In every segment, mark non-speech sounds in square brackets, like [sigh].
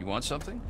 You want something?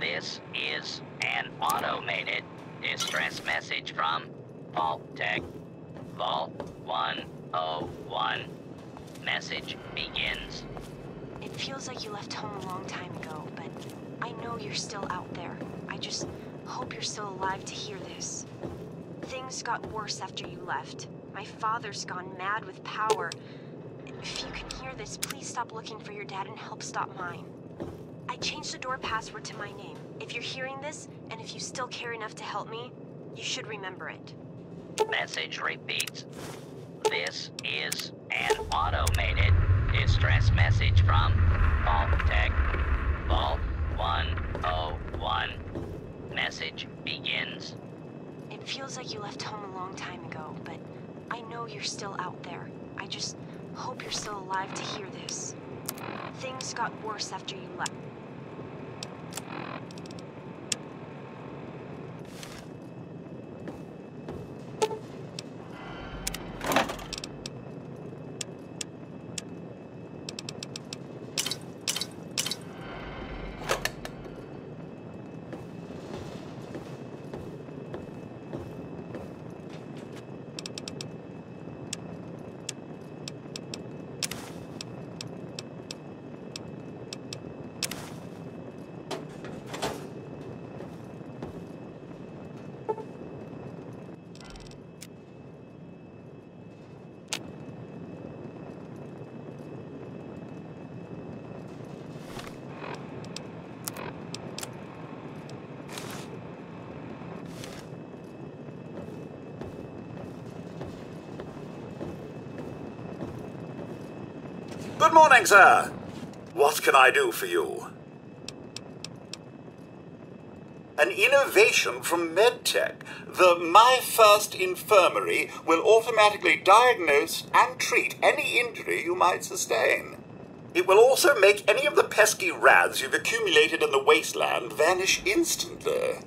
This is an automated distress message from Vault-Tec. Vault 101. Message begins. It feels like you left home a long time ago, but I know you're still out there. I just hope you're still alive to hear this. Things got worse after you left. My father's gone mad with power. If you can hear this, please stop looking for your dad and help stop mine. I changed the door password to my name. If you're hearing this, and if you still care enough to help me, you should remember it. Message repeats. This is an automated distress message from Vault-Tec. Vault 101. Message begins. It feels like you left home a long time ago, but I know you're still out there. I just hope you're still alive to hear this. Things got worse after you left. Good morning, sir. What can I do for you? An innovation from MedTech. The My First Infirmary will automatically diagnose and treat any injury you might sustain. It will also make any of the pesky rads you've accumulated in the wasteland vanish instantly.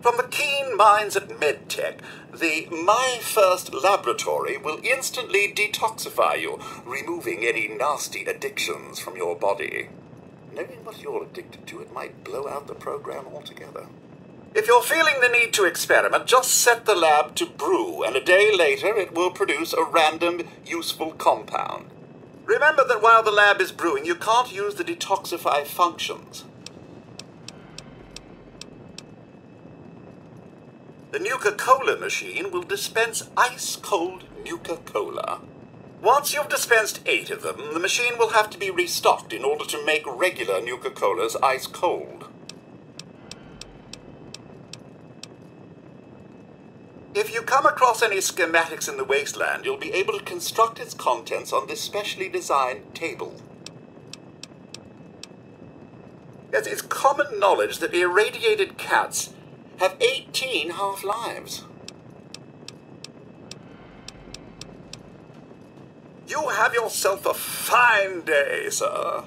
From the keen minds at MedTech, the My First Laboratory will instantly detoxify you, removing any nasty addictions from your body. Knowing what you're addicted to, it might blow out the program altogether. If you're feeling the need to experiment, just set the lab to brew, and a day later it will produce a random, useful compound. Remember that while the lab is brewing, you can't use the detoxify functions. The Nuka-Cola machine will dispense ice-cold Nuka-Cola. Once you've dispensed eight of them, the machine will have to be restocked in order to make regular Nuka-Colas ice-cold. If you come across any schematics in the wasteland, you'll be able to construct its contents on this specially designed table. Yes, it's common knowledge that irradiated cats have 18 half-lives. You have yourself a fine day, sir.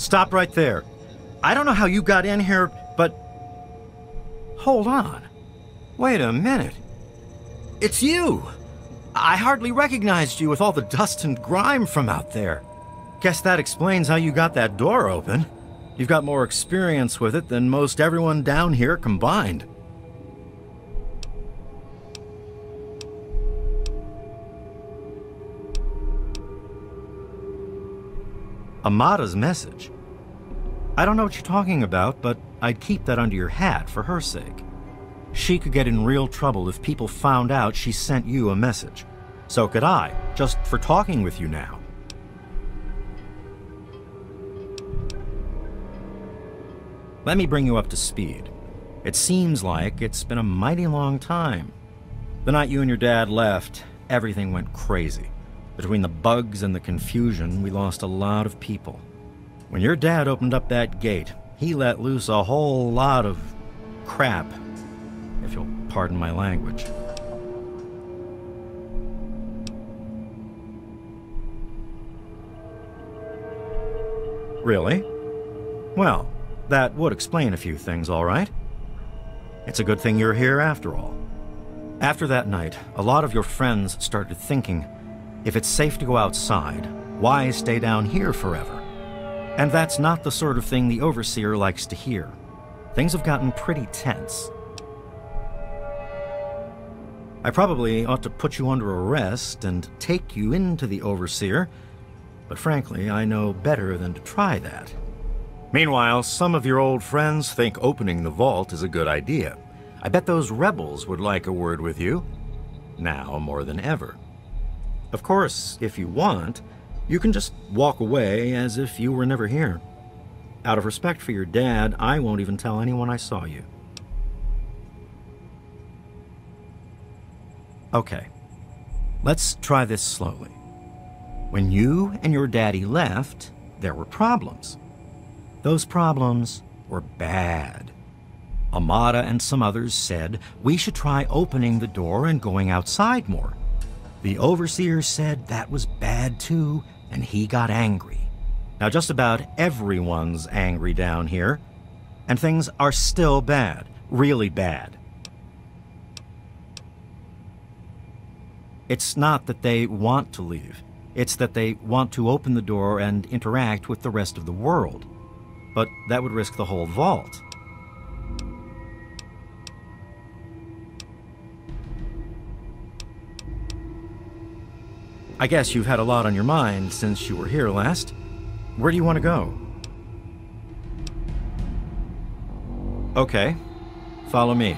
Stop right there. I don't know how you got in here, but. Hold on. Wait a minute. It's you! I hardly recognized you with all the dust and grime from out there. Guess that explains how you got that door open. You've got more experience with it than most everyone down here combined. Amata's message. I don't know what you're talking about, but I'd keep that under your hat for her sake. She could get in real trouble if people found out she sent you a message. So could I, just for talking with you now. Let me bring you up to speed. It seems like it's been a mighty long time. The night you and your dad left, everything went crazy. Between the bugs and the confusion, we lost a lot of people. When your dad opened up that gate, he let loose a whole lot of crap, if you'll pardon my language. Really? Well, that would explain a few things, all right. It's a good thing you're here after all. After that night, a lot of your friends started thinking if it's safe to go outside, why stay down here forever? And that's not the sort of thing the Overseer likes to hear. Things have gotten pretty tense. I probably ought to put you under arrest and take you into the Overseer, but frankly, I know better than to try that. Meanwhile, some of your old friends think opening the vault is a good idea. I bet those rebels would like a word with you. Now more than ever. Of course, if you want, you can just walk away as if you were never here. Out of respect for your dad, I won't even tell anyone I saw you. Okay, let's try this slowly. When you and your daddy left, there were problems. Those problems were bad. Amata and some others said we should try opening the door and going outside more. The overseer said that was bad too, and he got angry. Now, just about everyone's angry down here, and things are still bad, really bad. It's not that they want to leave, it's that they want to open the door and interact with the rest of the world. But that would risk the whole vault. I guess you've had a lot on your mind since you were here last. Where do you want to go? Okay, follow me.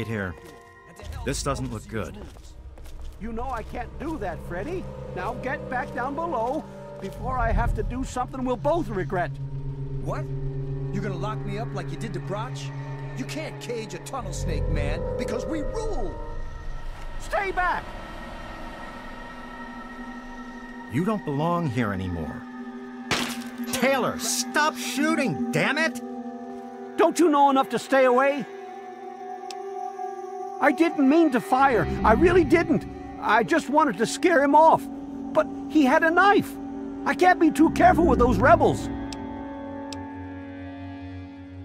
Wait here. This doesn't look good. You know I can't do that, Freddie. Now get back down below before I have to do something we'll both regret. What? You're gonna lock me up like you did to Brotch? You can't cage a tunnel snake, man, because we rule! Stay back! You don't belong here anymore. Taylor, stop shooting, damn it! Don't you know enough to stay away? I didn't mean to fire. I really didn't. I just wanted to scare him off. But he had a knife. I can't be too careful with those rebels.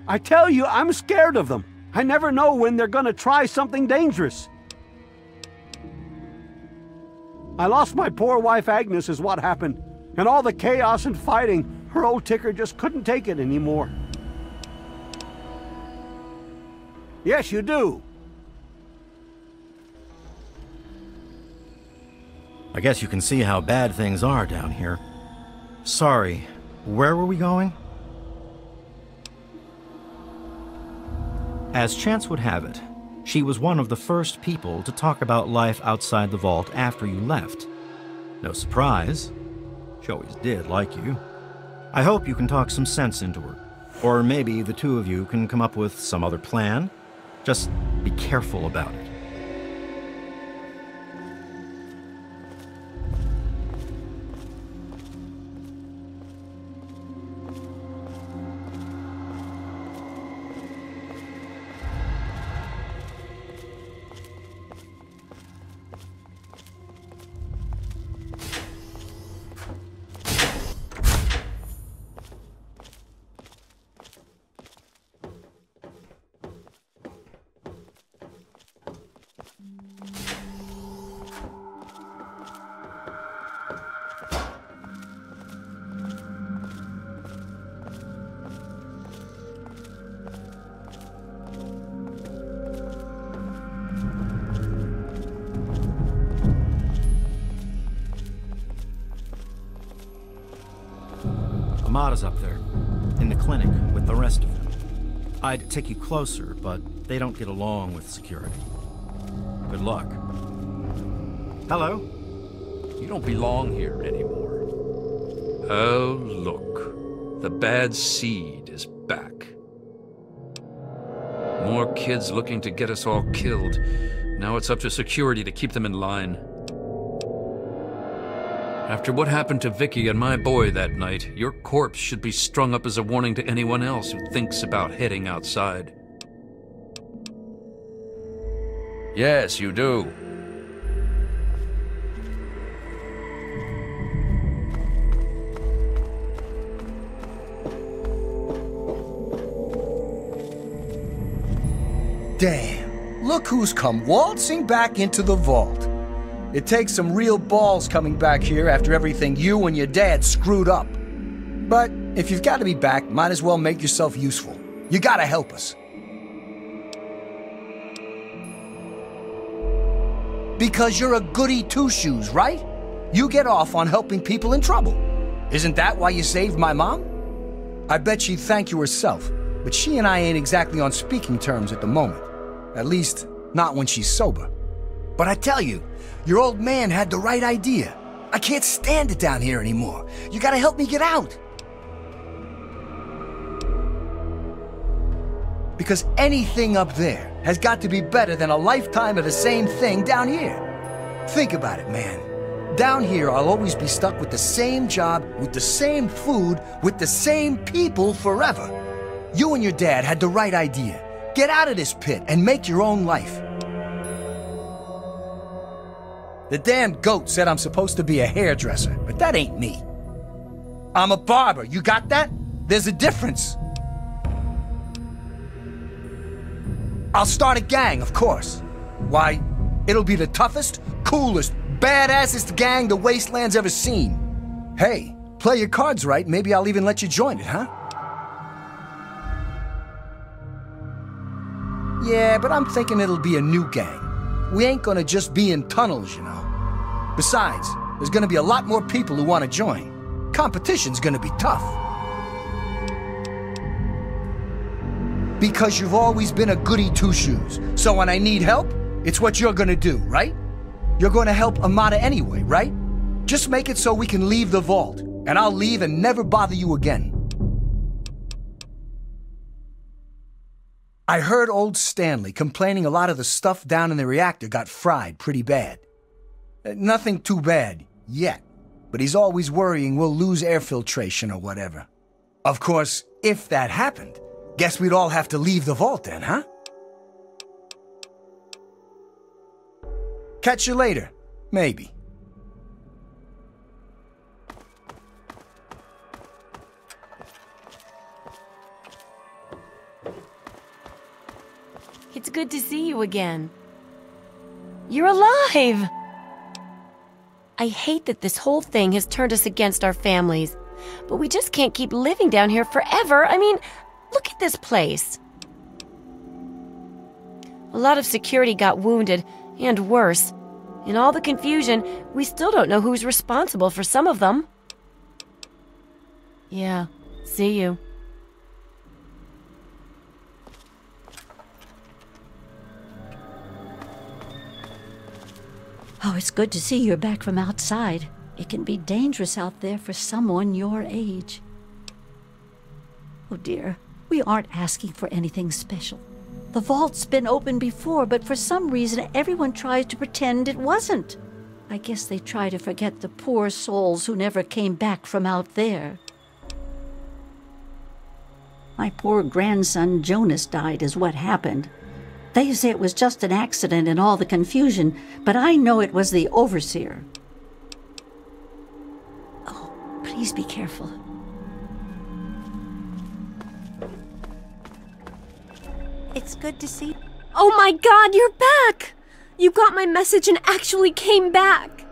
I tell you, I'm scared of them. I never know when they're gonna try something dangerous. I lost my poor wife Agnes, is what happened. And all the chaos and fighting, her old ticker just couldn't take it anymore. Yes, you do. I guess you can see how bad things are down here. Sorry, where were we going? As chance would have it, she was one of the first people to talk about life outside the vault after you left. No surprise. She always did like you. I hope you can talk some sense into her. Or maybe the two of you can come up with some other plan. Just be careful about it. Amata's up there, in the clinic with the rest of them. I'd take you closer, but they don't get along with security. Good luck. Hello? You don't belong here anymore. Oh, look. The bad seed is back. More kids looking to get us all killed. Now it's up to security to keep them in line. After what happened to Vicky and my boy that night, your corpse should be strung up as a warning to anyone else who thinks about heading outside. Yes, you do. Damn, look who's come waltzing back into the vault. It takes some real balls coming back here after everything you and your dad screwed up. But if you've got to be back, might as well make yourself useful. You gotta help us. Because you're a goody two-shoes, right? You get off on helping people in trouble. Isn't that why you saved my mom? I bet she'd thank you herself, but she and I ain't exactly on speaking terms at the moment. At least, not when she's sober. But I tell you, your old man had the right idea. I can't stand it down here anymore. You gotta help me get out. Because anything up there has got to be better than a lifetime of the same thing down here. Think about it, man. Down here, I'll always be stuck with the same job, with the same food, with the same people forever. You and your dad had the right idea. Get out of this pit and make your own life. The damn goat said I'm supposed to be a hairdresser, but that ain't me. I'm a barber, you got that? There's a difference. I'll start a gang, of course. Why, it'll be the toughest, coolest, badassest gang the Wasteland's ever seen. Hey, play your cards right, maybe I'll even let you join it, huh? Yeah, but I'm thinking it'll be a new gang. We ain't gonna just be in tunnels, you know. Besides, there's gonna be a lot more people who wanna join. Competition's gonna be tough. Because you've always been a goody two-shoes. So when I need help, it's what you're gonna do, right? You're gonna help Amata anyway, right? Just make it so we can leave the vault, and I'll leave and never bother you again. I heard old Stanley complaining a lot of the stuff down in the reactor got fried pretty bad. Uh, nothing too bad, yet. But he's always worrying we'll lose air filtration or whatever. Of course, if that happened, guess we'd all have to leave the vault then, huh? Catch you later. Maybe. It's good to see you again. You're alive! I hate that this whole thing has turned us against our families. But we just can't keep living down here forever. I mean, look at this place. A lot of security got wounded, and worse. In all the confusion, we still don't know who's responsible for some of them. Yeah, see you. Oh, it's good to see you're back from outside. It can be dangerous out there for someone your age. Oh dear, we aren't asking for anything special. The vault's been open before, but for some reason everyone tries to pretend it wasn't. I guess they try to forget the poor souls who never came back from out there. My poor grandson Jonas died, is what happened. They say it was just an accident in all the confusion, but I know it was the overseer. Oh, please be careful. It's good to see. Oh my god, you're back! You got my message and actually came back!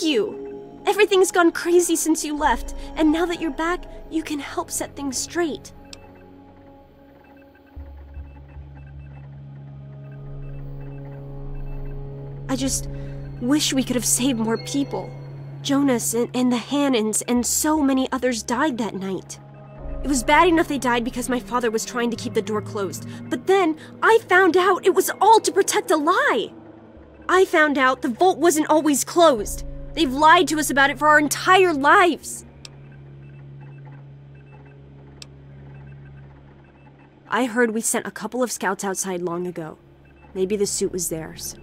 Thank you! Everything's gone crazy since you left, and now that you're back, you can help set things straight. I just wish we could have saved more people. Jonas and, and the Hannons and so many others died that night. It was bad enough they died because my father was trying to keep the door closed, but then I found out it was all to protect a lie. I found out the vault wasn't always closed. They've lied to us about it for our entire lives. I heard we sent a couple of scouts outside long ago. Maybe the suit was theirs.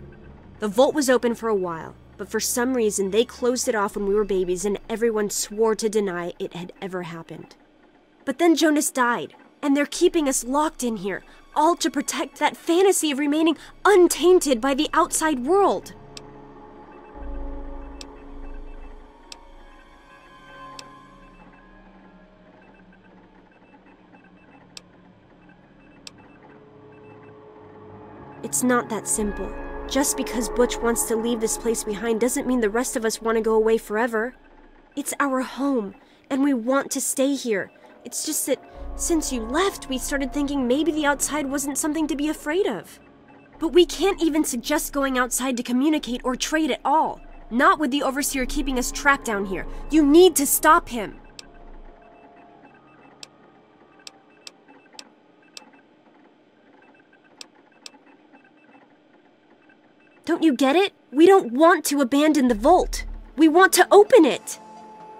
The vault was open for a while, but for some reason they closed it off when we were babies and everyone swore to deny it had ever happened. But then Jonas died, and they're keeping us locked in here, all to protect that fantasy of remaining untainted by the outside world. It's not that simple. Just because Butch wants to leave this place behind doesn't mean the rest of us want to go away forever. It's our home, and we want to stay here. It's just that since you left, we started thinking maybe the outside wasn't something to be afraid of. But we can't even suggest going outside to communicate or trade at all. Not with the Overseer keeping us trapped down here. You need to stop him. Don't you get it? We don't want to abandon the vault. We want to open it.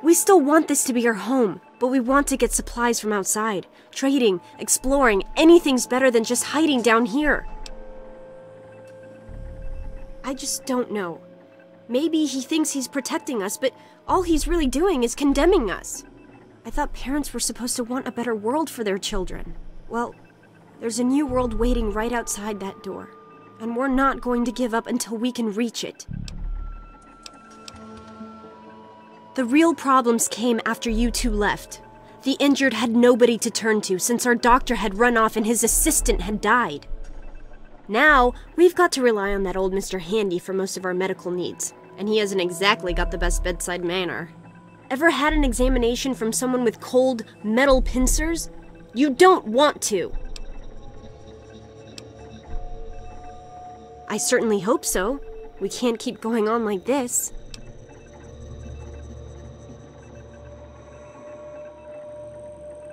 We still want this to be our home, but we want to get supplies from outside. Trading, exploring, anything's better than just hiding down here. I just don't know. Maybe he thinks he's protecting us, but all he's really doing is condemning us. I thought parents were supposed to want a better world for their children. Well, there's a new world waiting right outside that door and we're not going to give up until we can reach it. The real problems came after you two left. The injured had nobody to turn to since our doctor had run off and his assistant had died. Now, we've got to rely on that old Mr. Handy for most of our medical needs, and he hasn't exactly got the best bedside manner. Ever had an examination from someone with cold, metal pincers? You don't want to! I certainly hope so. We can't keep going on like this.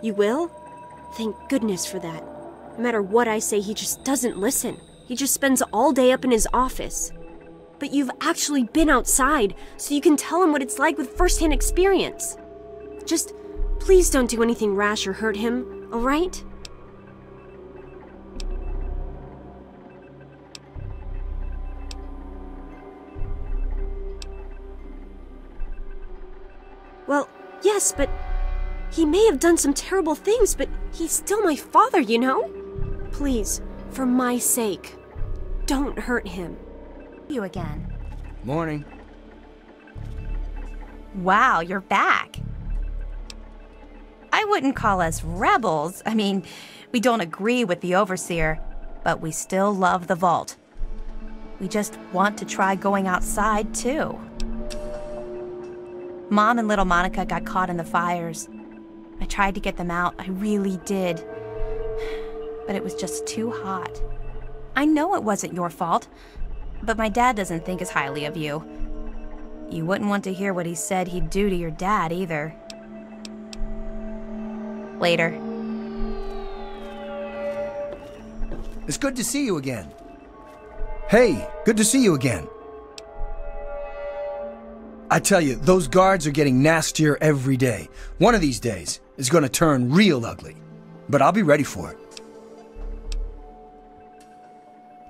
You will? Thank goodness for that. No matter what I say, he just doesn't listen. He just spends all day up in his office. But you've actually been outside, so you can tell him what it's like with first-hand experience. Just please don't do anything rash or hurt him, alright? Well, yes, but he may have done some terrible things, but he's still my father, you know? Please, for my sake, don't hurt him. You again. Morning. Wow, you're back. I I wouldn't call us rebels. I mean, we don't agree with the Overseer, but we still love the vault. We just want to try going outside, too. Mom and little Monica got caught in the fires. I tried to get them out, I really did. But it was just too hot. I know it wasn't your fault, but my dad doesn't think as highly of you. You wouldn't want to hear what he said he'd do to your dad either. Later. It's good to see you again. Hey, good to see you again. I tell you, those guards are getting nastier every day. One of these days is gonna turn real ugly. But I'll be ready for it.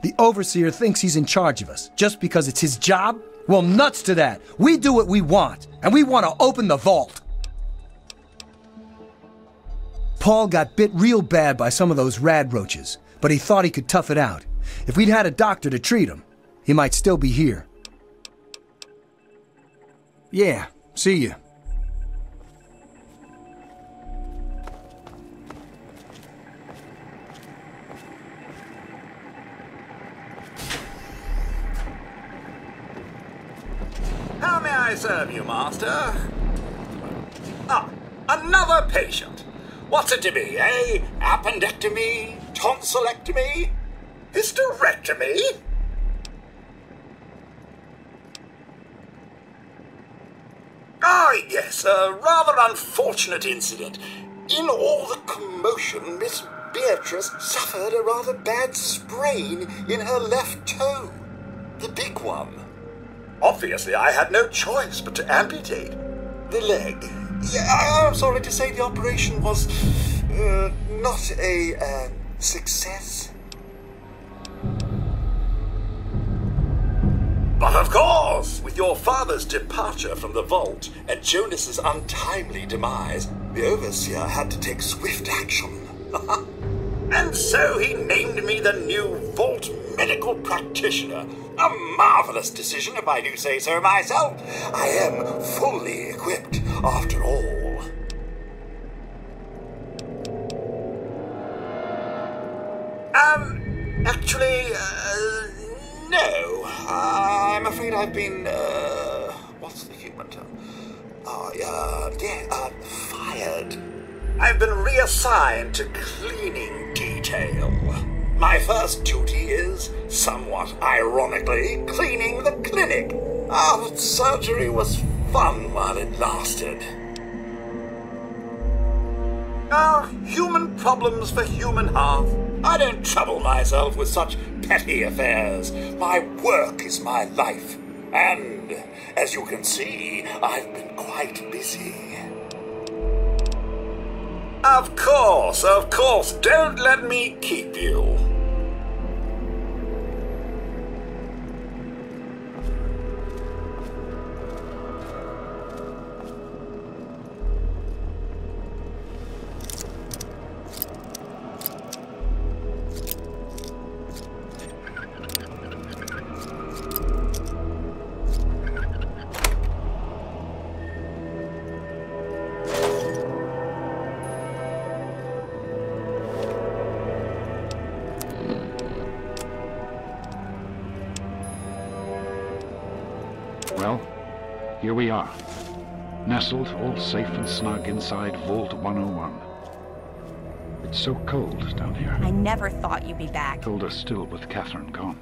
The Overseer thinks he's in charge of us just because it's his job? Well, nuts to that. We do what we want, and we want to open the vault. Paul got bit real bad by some of those radroaches, but he thought he could tough it out. If we'd had a doctor to treat him, he might still be here. Yeah, see you. How may I serve you, Master? Ah, another patient. What's it to be, eh? Appendectomy? Tonsillectomy? Hysterectomy? Ah, a rather unfortunate incident. In all the commotion, Miss Beatrice suffered a rather bad sprain in her left toe. The big one. Obviously, I had no choice but to amputate the leg. I'm sorry to say the operation was uh, not a uh, success. Your father's departure from the vault and Jonas's untimely demise, the Overseer had to take swift action. [laughs] and so he named me the new Vault Medical Practitioner. A marvelous decision, if I do say so myself. I am fully equipped, after all. I'm afraid I've been, uh, what's the human term? Oh, uh, yeah, uh, fired. I've been reassigned to cleaning detail. My first duty is, somewhat ironically, cleaning the clinic. Ah, but surgery was fun while it lasted. Ah, human problems for human hearth. I don't trouble myself with such petty affairs. My work is my life. And, as you can see, I've been quite busy. Of course, of course. Don't let me keep you. And snug inside Vault 101. It's so cold down here. I never thought you'd be back. Colder still with Catherine gone.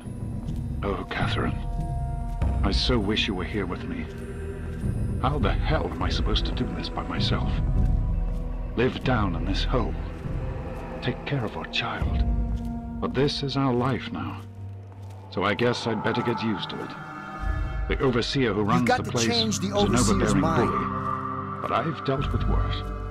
Oh, Catherine. I so wish you were here with me. How the hell am I supposed to do this by myself? Live down in this hole. Take care of our child. But this is our life now. So I guess I'd better get used to it. The overseer who runs the place the is an overbearing mind. bully. But I've dealt with worse.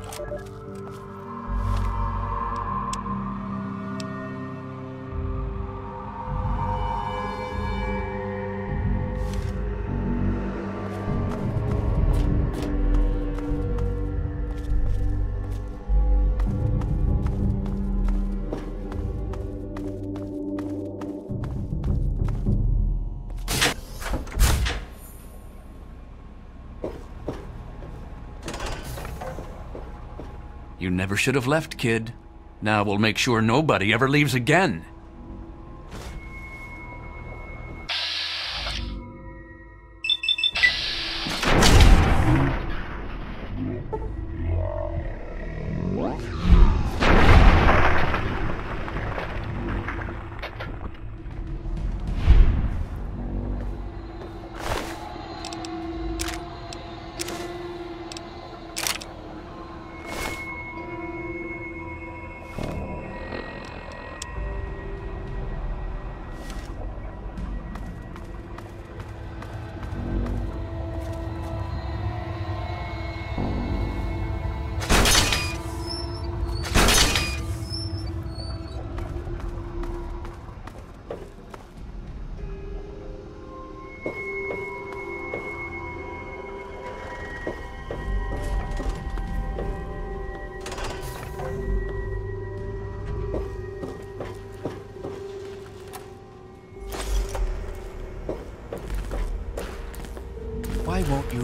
Never should have left, kid. Now we'll make sure nobody ever leaves again.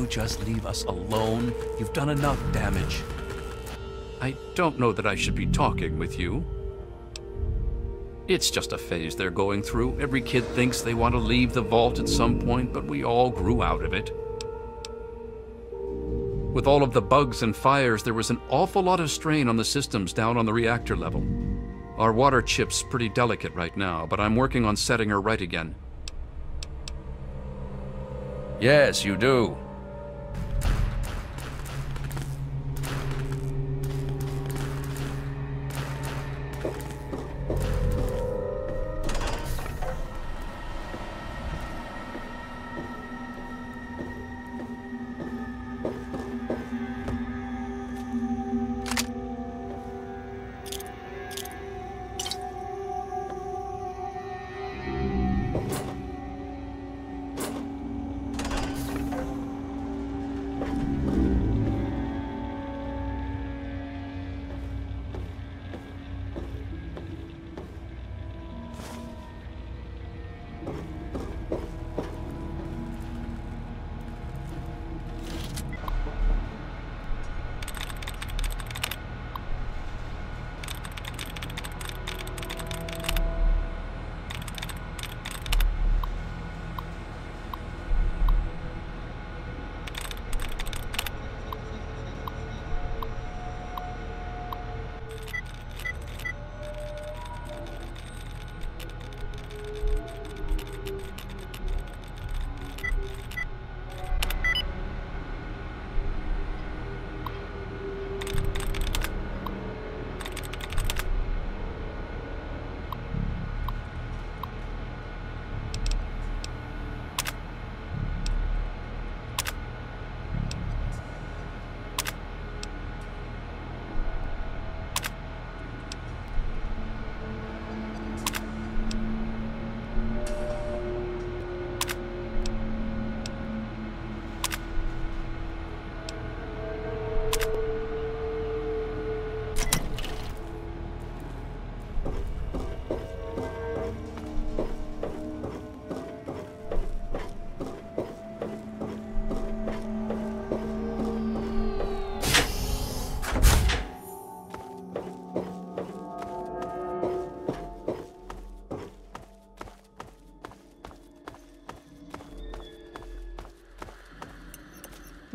You just leave us alone? You've done enough damage. I don't know that I should be talking with you. It's just a phase they're going through. Every kid thinks they want to leave the vault at some point, but we all grew out of it. With all of the bugs and fires, there was an awful lot of strain on the systems down on the reactor level. Our water chip's pretty delicate right now, but I'm working on setting her right again. Yes, you do.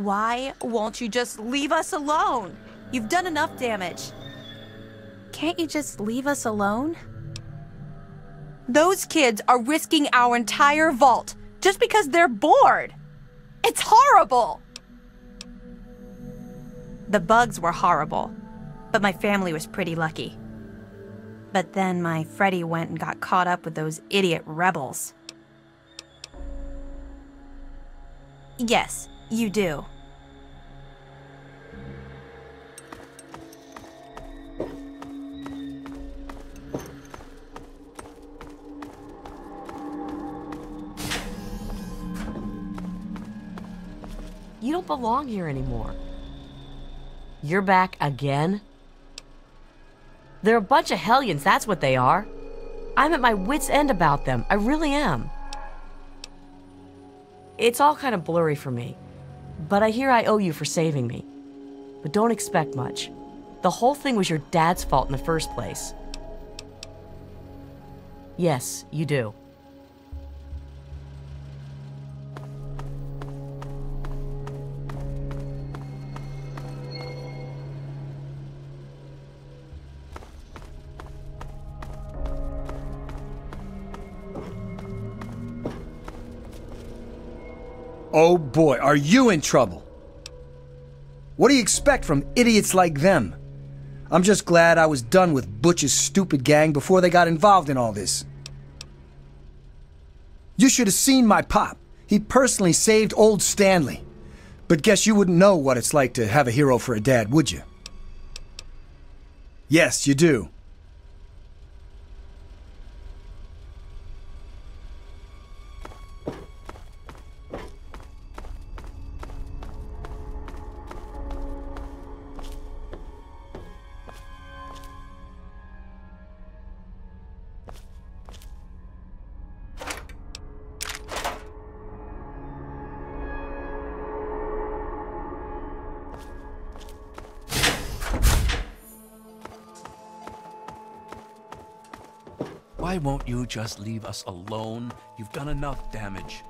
Why won't you just leave us alone? You've done enough damage. Can't you just leave us alone? Those kids are risking our entire vault just because they're bored. It's horrible. The bugs were horrible, but my family was pretty lucky. But then my Freddie went and got caught up with those idiot rebels. Yes, you do. You don't belong here anymore. You're back again? They're a bunch of hellions, that's what they are. I'm at my wit's end about them. I really am. It's all kind of blurry for me. But I hear I owe you for saving me. But don't expect much. The whole thing was your dad's fault in the first place. Yes, you do. Oh boy, are you in trouble? What do you expect from idiots like them? I'm just glad I was done with Butch's stupid gang before they got involved in all this. You should have seen my pop. He personally saved old Stanley. But guess you wouldn't know what it's like to have a hero for a dad, would you? Yes, you do. Why won't you just leave us alone? You've done enough damage.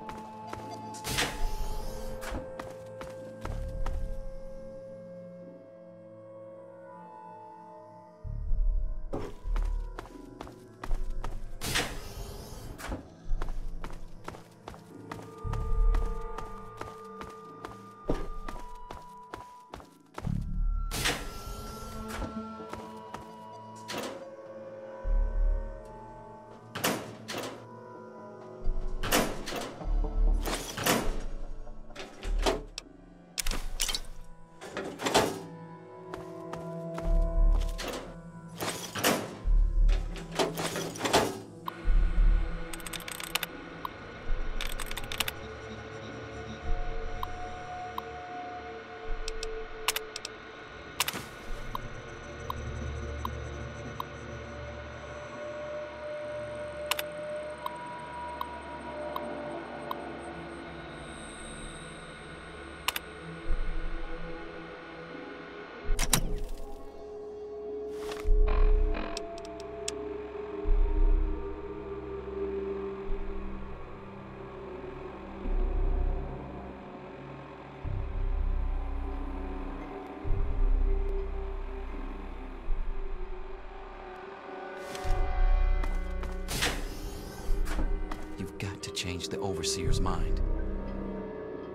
The Overseer's mind.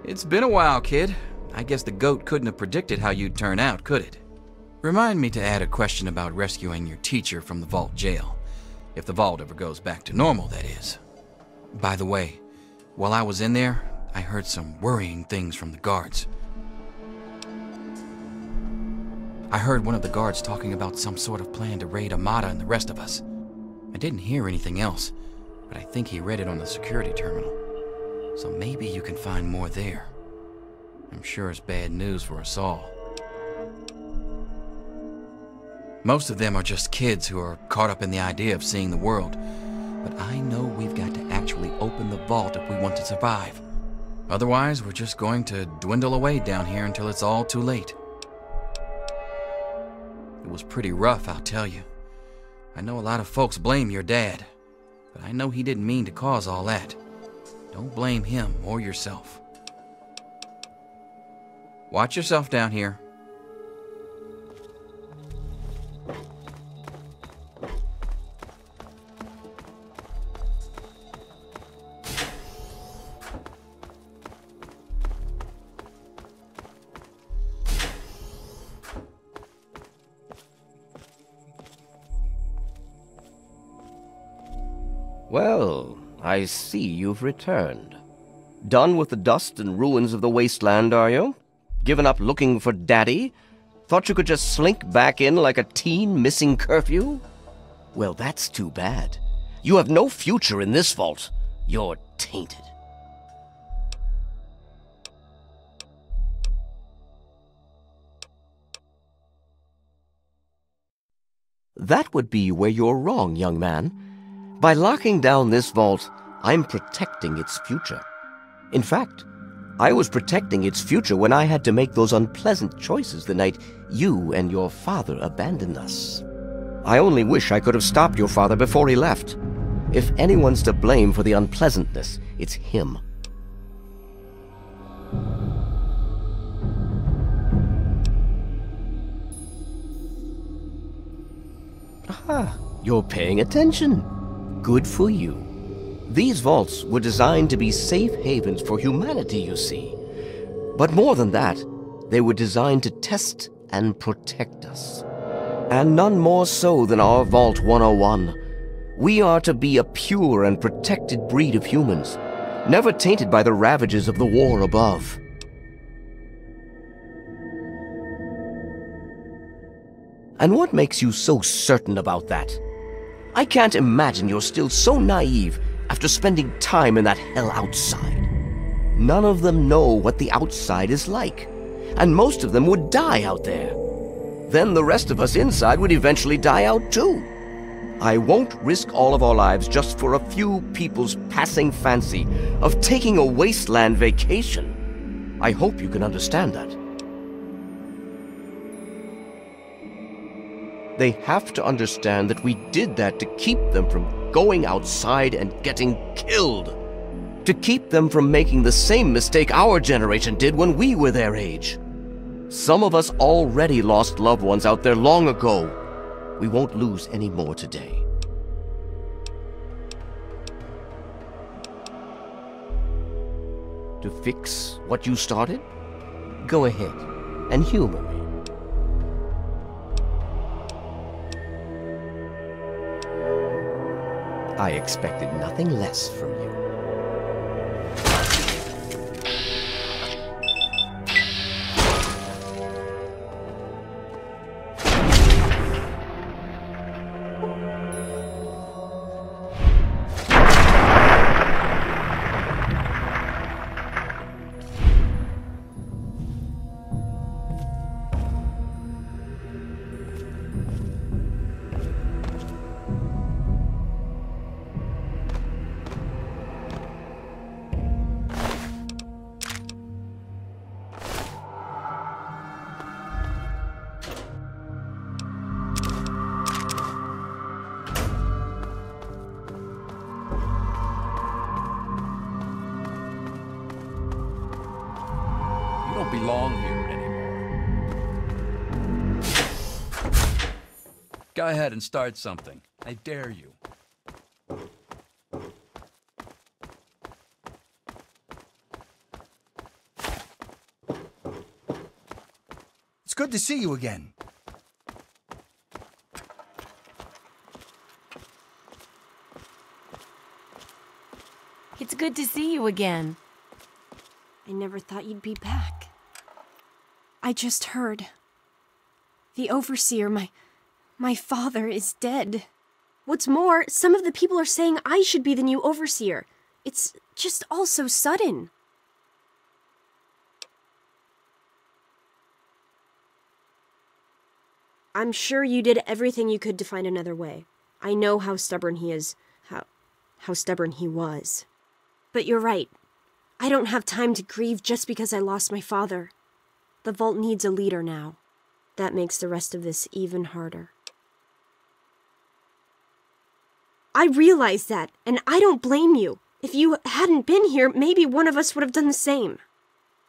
It's been a while, kid. I guess the G.O.A.T. couldn't have predicted how you'd turn out, could it? Remind me to add a question about rescuing your teacher from the vault jail. If the vault ever goes back to normal, that is. By the way, while I was in there, I heard some worrying things from the guards. I heard one of the guards talking about some sort of plan to raid Amata and the rest of us. I didn't hear anything else, but I think he read it on the security terminal. So maybe you can find more there. I'm sure it's bad news for us all. Most of them are just kids who are caught up in the idea of seeing the world. But I know we've got to actually open the vault if we want to survive. Otherwise, we're just going to dwindle away down here until it's all too late. It was pretty rough, I'll tell you. I know a lot of folks blame your dad, but I know he didn't mean to cause all that. Don't blame him or yourself. Watch yourself down here. See you've returned. Done with the dust and ruins of the wasteland, are you? Given up looking for Daddy? Thought you could just slink back in like a teen missing curfew? Well, that's too bad. You have no future in this vault. You're tainted. That would be where you're wrong, young man. By locking down this vault, I'm protecting its future. In fact, I was protecting its future when I had to make those unpleasant choices the night you and your father abandoned us. I only wish I could have stopped your father before he left. If anyone's to blame for the unpleasantness, it's him. Aha, you're paying attention. Good for you. These vaults were designed to be safe havens for humanity, you see. But more than that, they were designed to test and protect us. And none more so than our Vault 101. We are to be a pure and protected breed of humans, never tainted by the ravages of the war above. And what makes you so certain about that? I can't imagine you're still so naive after spending time in that hell outside. None of them know what the outside is like, and most of them would die out there. Then the rest of us inside would eventually die out too. I won't risk all of our lives just for a few people's passing fancy of taking a wasteland vacation. I hope you can understand that. They have to understand that we did that to keep them from going outside and getting killed. To keep them from making the same mistake our generation did when we were their age. Some of us already lost loved ones out there long ago. We won't lose any more today. To fix what you started? Go ahead and humor me. I expected nothing less from you. Ahead and start something. I dare you. It's good to see you again. It's good to see you again. I never thought you'd be back. I just heard. The overseer, my. My father, is dead. What's more, some of the people are saying I should be the new overseer. It's just all so sudden. I'm sure you did everything you could to find another way. I know how stubborn he is, how how stubborn he was. But you're right. I don't have time to grieve just because I lost my father. The vault needs a leader now. That makes the rest of this even harder. I realize that, and I don't blame you. If you hadn't been here, maybe one of us would have done the same.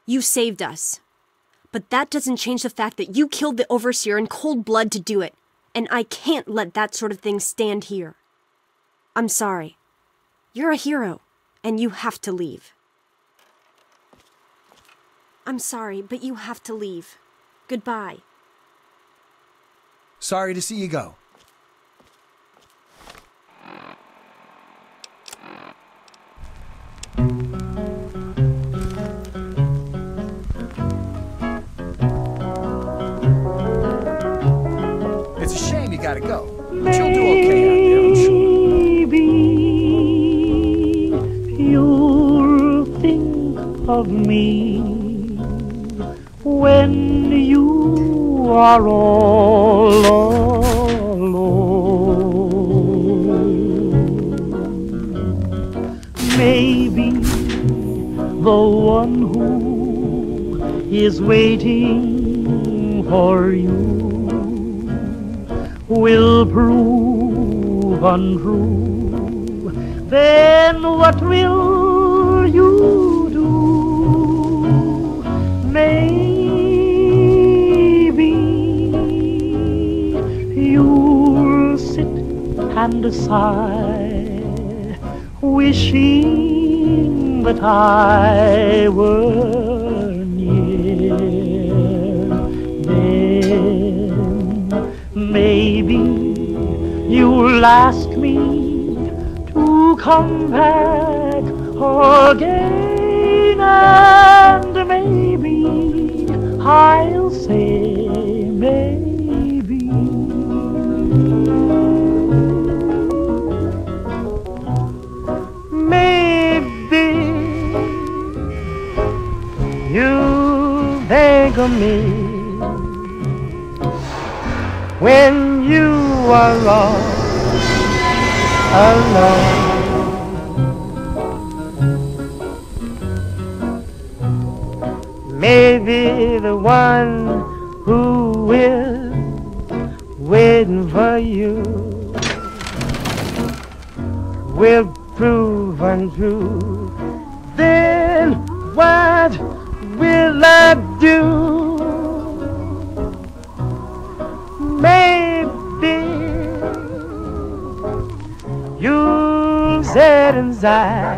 You saved us. But that doesn't change the fact that you killed the Overseer in cold blood to do it, and I can't let that sort of thing stand here. I'm sorry. You're a hero, and you have to leave. I'm sorry, but you have to leave. Goodbye. Sorry to see you go. Gotta go, but you'll do okay out there, I'm sure. Maybe you'll think of me when you are all alone. Maybe the one who is waiting for you will prove untrue, then what will you do? Maybe you'll sit and sigh, wishing that I were you'll ask me to come back again, and maybe I'll say maybe. Maybe you think of me when you are all alone. Maybe the one who is waiting for you will prove untrue. Then what will I do? Satan's eye,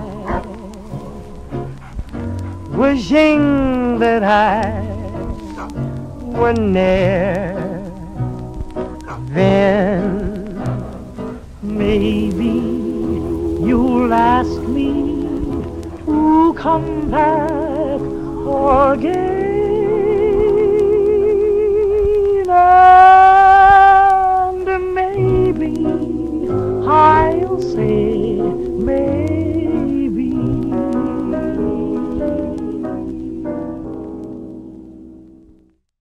wishing that I were near. Then maybe you'll ask me to come back again. And maybe I'll say me.